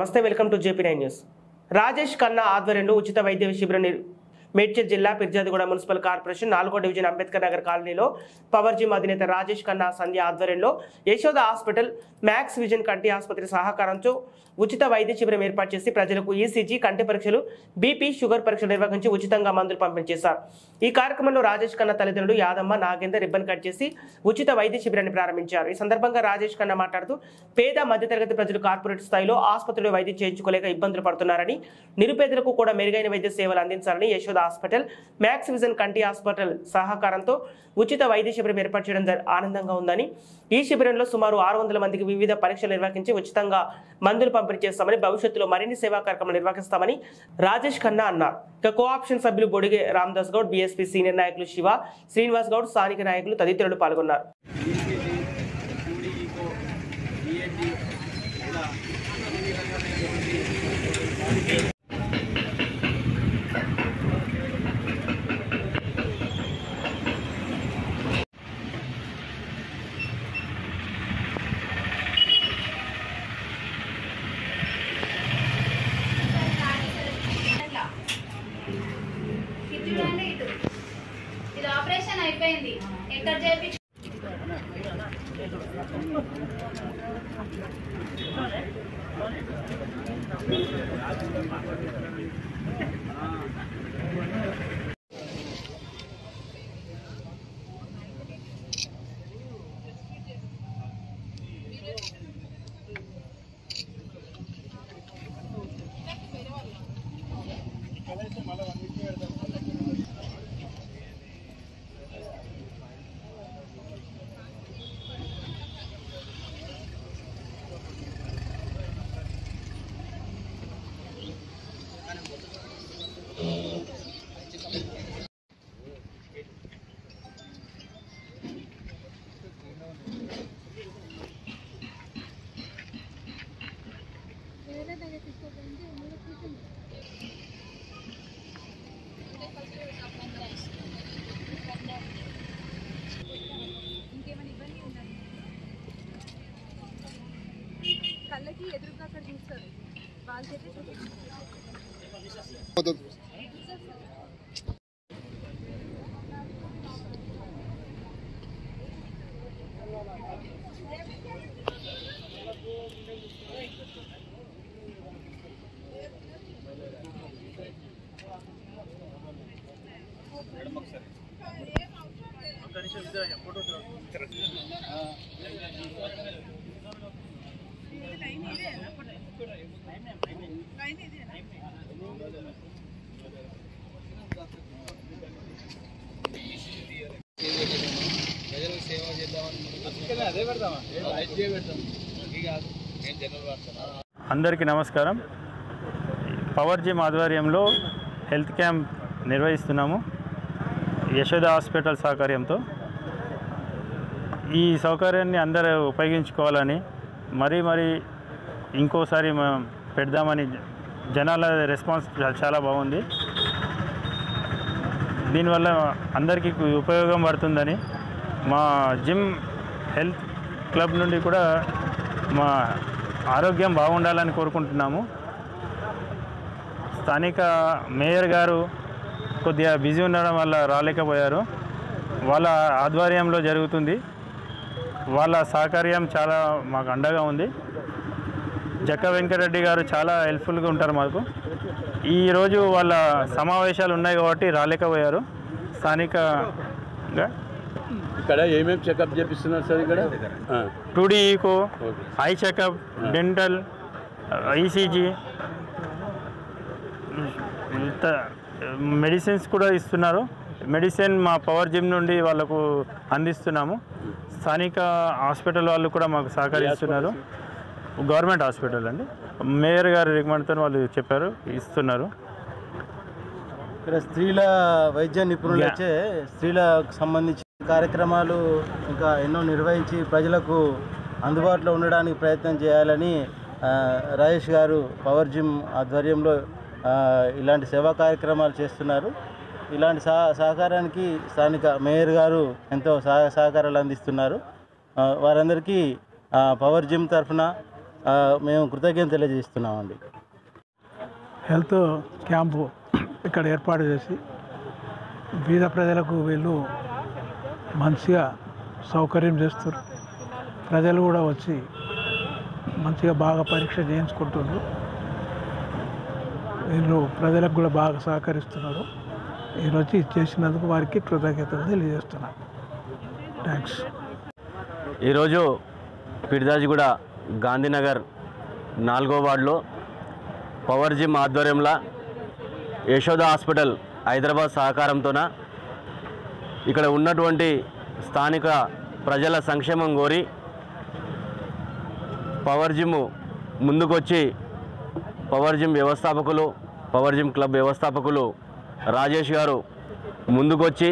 నమస్తే welcome to JP nine news. Rajesh Khanna ఆధ్వర్యంలో ఉచిత వైద్య శిబిరం మేడ్చల్ జిల్లా పిర్జాదిగూడ మున్సిపల్ కార్పొరేషన్ నాలుగో డివిజన్ అంబేద్కర్ నగర్ కాలనీలో పవర్ జిమ్ అధినేత రాజేష్ ఖన్నా సంధ్య ఆధ్వర్యంలో యశోద హాస్పిటల్ మ్యాక్స్ విజన్ కంటి ఆసుపత్రి సహకారంతో ఉచిత వైద్య శిబిరం ఏర్పాటు చేసి ప్రజలకు ఈసీజీ కంటి పరీక్షలు బీపీ షుగర్ పరీక్షలు నిర్వహించి ఉచితంగా మందులు పంపిణీ చేశారు. ఈ కార్యక్రమంలో రాజేష్ ఖన్నా తల్లిదండ్రులు యాదమ్మ నాగేందర్ రిబ్బన్ కట్ చేసి ఉచిత వైద్య శిబిరాన్ని ప్రారంభించారు. ఈ సందర్భంగా రాజేష్ ఖన్నా మాట్లాడుతూ పేద మధ్యతరగతి ప్రజలు కార్పొరేట్ స్థాయిలో ఆసుపత్రిలో వైద్యం చేయించుకోలేక ఇబ్బందులు పడుతున్నారని నిరుపేదలకు కూడా మెరుగైన వైద్య సేవలు అందించాలని యశోద హాస్పిటల్ మ్యాక్స్ విజన్ కంటి హాస్పిటల్ సహకారంతో ఉచిత వైద్య శిబిరం ఏర్పాటు చేయడం ఆనందంగా ఉందని. ఈ శిబిరంలో సుమారు ఆరు వందల మందికి వివిధ పరీక్షలు నిర్వహించి ఉచితంగా మందులు పంపిణీ చేస్తామని భవిష్యత్తులో మరిన్ని సేవా కార్యక్రమాలు నిర్వహిస్తామని రాజేష్ ఖన్నా అన్నారు. ఇక కోఆప్షన్ సభ్యులు బొడిగే రామదాస్ గౌడ్ బీఎస్పీ సీనియర్ నాయకులు శివ శ్రీనివాస్ గౌడ్ స్థానిక నాయకులు తదితరులు పాల్గొన్నారు. అయిపోయింది ఎక్కడ చేపించు ఇంకేమైనా ఇబ్బంది ఉందా కళ్ళకి ఎదురుగా అక్కడ చూస్తారు. వాళ్ళ చూపిస్తారు. అందరికీ నమస్కారం. పవర్ జిమ్ ఆధ్వర్యంలో హెల్త్ క్యాంప్ నిర్వహిస్తున్నాము యశోద హాస్పిటల్ సహకార్యంతో. ఈ సౌకర్యాన్ని అందరూ ఉపయోగించుకోవాలని మరీ మరీ ఇంకోసారి మనం పెడదామని జనాల రెస్పాన్స్ చాలా బాగుంది. దీనివల్ల అందరికీ ఉపయోగం పడుతుందని మా జిమ్ హెల్త్ క్లబ్ నుండి కూడా మా ఆరోగ్యం బాగుండాలని కోరుకుంటున్నాము. స్థానిక మేయర్ గారు కొద్దిగా బిజీ ఉండడం వల్ల రాలేకపోయారు. వాళ్ళ ఆధ్వర్యంలో జరుగుతుంది. వాళ్ళ సహకార్యం చాలా మాకు అండగా ఉంది. జక్క వెంకటరెడ్డి గారు చాలా హెల్ప్ఫుల్గా ఉంటారు మాకు. ఈరోజు వాళ్ళ సమావేశాలు ఉన్నాయి కాబట్టి రాలేకపోయారు. స్థానికంగా ఇక్కడ ఏమేమి చెకప్ చేపిస్తున్నారు సార్ ఇక్కడ? Two D echo eye checkup dental ECG medicines కూడా ఇస్తున్నారు. మెడిసిన్ మా పవర్ జిమ్ నుండి వాళ్ళకు అందిస్తున్నాము. స్థానిక హాస్పిటల్ వాళ్ళు కూడా మాకు సహకరిస్తున్నారు. గవర్నమెంట్ హాస్పిటల్ అండి. మేయర్ గారి రికమెండ్తో వాళ్ళు చెప్పారు ఇస్తున్నారు. ఇక్కడ స్త్రీల వైద్య నిపుణులచే స్త్రీలకు సంబంధించిన కార్యక్రమాలు ఇంకా ఎన్నో నిర్వహించి ప్రజలకు అందుబాటులో ఉండడానికి ప్రయత్నం చేయాలని రాజేష్ గారు పవర్ జిమ్ ఆధ్వర్యంలో ఇలాంటి సేవా కార్యక్రమాలు చేస్తున్నారు. ఇలాంటి సహ సహకారానికి స్థానిక మేయర్ గారు ఎంతో సహ సహకారాలు అందిస్తున్నారు. వారందరికీ పవర్ జిమ్ తరఫున మేము కృతజ్ఞత తెలియజేస్తున్నామండి. హెల్త్ క్యాంపు ఇక్కడ ఏర్పాటు చేసి బీద ప్రజలకు వీళ్ళు మంచిగా సౌకర్యం చేస్తారు. ప్రజలు కూడా వచ్చి మంచిగా బాగా పరీక్ష చేయించుకుంటున్నారు. వీళ్ళు ప్రజలకు కూడా బాగా సహకరిస్తున్నారు. ఈరోజు చేసినందుకు వారికి కృతజ్ఞతలు తెలియజేస్తున్నాను. థ్యాంక్స్. ఈరోజు పిడిదాజిగూడ గాంధీనగర్ నాలుగో వార్డులో పవర్ జిమ్ ఆధ్వర్యంలో యశోద హాస్పిటల్ హైదరాబాద్ సహకారంతోన ఇక్కడ ఉన్నటువంటి స్థానిక ప్రజల సంక్షేమం కోరి పవర్ జిమ్ ముందుకొచ్చి పవర్ జిమ్ వ్యవస్థాపకులు పవర్ జిమ్ క్లబ్ వ్యవస్థాపకులు రాజేష్ గారు ముందుకొచ్చి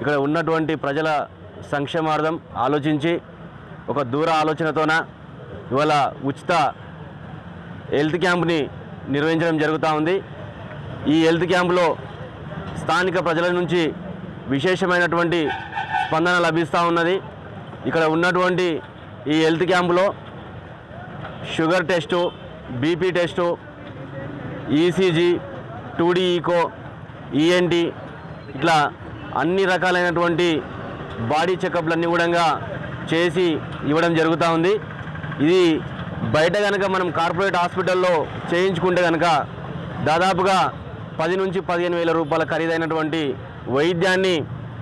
ఇక్కడ ఉన్నటువంటి ప్రజల సంక్షేమార్థం ఆలోచించి ఒక దూర ఆలోచనతోన ఇవాళ ఉచిత హెల్త్ క్యాంప్ని నిర్వహించడం జరుగుతూ ఉంది. ఈ హెల్త్ క్యాంపులో స్థానిక ప్రజల నుంచి విశేషమైనటువంటి స్పందన లభిస్తూ ఉన్నది. ఇక్కడ ఉన్నటువంటి ఈ హెల్త్ క్యాంపులో sugar test BP test ECG two D echo ENT ఇట్లా అన్ని రకాలైనటువంటి బాడీ చెకప్లన్నీ కూడా చేసి ఇవ్వడం జరుగుతూ ఉంది. ఇది బయట కనుక మనం కార్పొరేట్ హాస్పిటల్లో చేయించుకుంటే కనుక దాదాపుగా పది నుంచి పదిహేను వేల రూపాయల ఖరీదైనటువంటి వైద్యాన్ని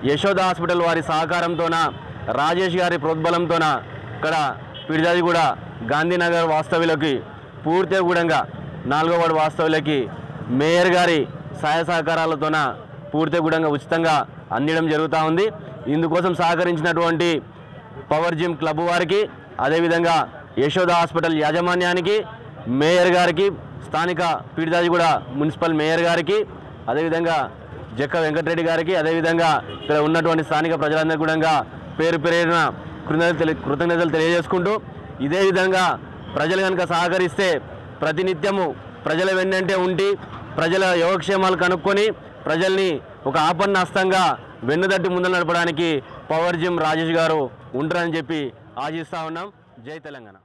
యశోద హాస్పిటల్ వారి సహకారంతోన రాజేష్ గారి ప్రోద్బలంతోన ఇక్కడ పిడిదాది కూడా గాంధీనగర్ వాస్తవ్యులకి పూర్తి గూడంగా నాలుగో వార్డు వాస్తవ్యులకి మేయర్ గారి సహాయ సహకారాలతోన పూర్తి గూడంగా ఉచితంగా అందించడం జరుగుతూ ఉంది. ఇందుకోసం సహకరించినటువంటి పవర్ జిమ్ క్లబ్ వారికి అదేవిధంగా యశోద హాస్పిటల్ యాజమాన్యానికి మేయర్ గారికి స్థానిక పీడిదాజిగూడ మున్సిపల్ మేయర్ గారికి అదేవిధంగా జక్క వెంకటరెడ్డి గారికి అదేవిధంగా ఇక్కడ ఉన్నటువంటి స్థానిక ప్రజలందరికీ కూడా పేరు పేరున కృతజ్ఞతలు తెలి- కృతజ్ఞతలు తెలియజేసుకుంటూ ఇదే విధంగా ప్రజలు కనుక సహకరిస్తే ప్రతినిత్యము ప్రజల వెన్నంటే ఉండి ప్రజల యోగక్షేమాలు కనుక్కొని ప్రజల్ని ఒక ఆపన్న హస్తంగా వెన్నుదట్టి ముందు నడపడానికి పవర్ జిమ్ రాజేష్ గారు ఉంటారని చెప్పి ఆశిస్తూ ఉన్నాం. జై తెలంగాణ.